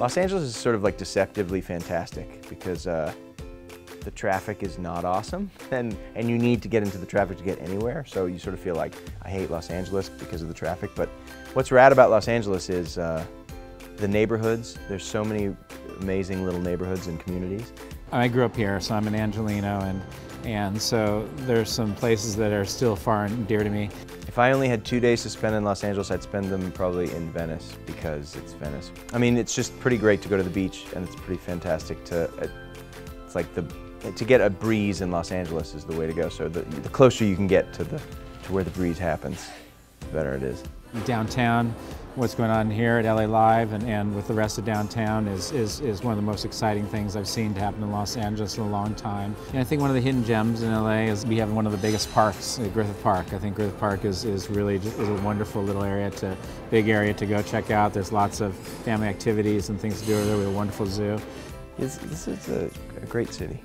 Los Angeles is sort of like deceptively fantastic because uh, the traffic is not awesome and, and you need to get into the traffic to get anywhere. So you sort of feel like, I hate Los Angeles because of the traffic. But what's rad about Los Angeles is uh, the neighborhoods. There's so many amazing little neighborhoods and communities. I grew up here, so I'm an Angelino, and, and so there's some places that are still far and dear to me. If I only had two days to spend in Los Angeles, I'd spend them probably in Venice because it's Venice. I mean, it's just pretty great to go to the beach and it's pretty fantastic to, uh, it's like the, to get a breeze in Los Angeles is the way to go. So the, the closer you can get to, the, to where the breeze happens, the better it is. Downtown, what's going on here at LA Live and, and with the rest of downtown is, is, is one of the most exciting things I've seen to happen in Los Angeles in a long time. And I think one of the hidden gems in LA is we have one of the biggest parks, uh, Griffith Park. I think Griffith Park is, is really just, is a wonderful little area to, big area to go check out. There's lots of family activities and things to do over there. We have a wonderful zoo. This, this is a, a great city.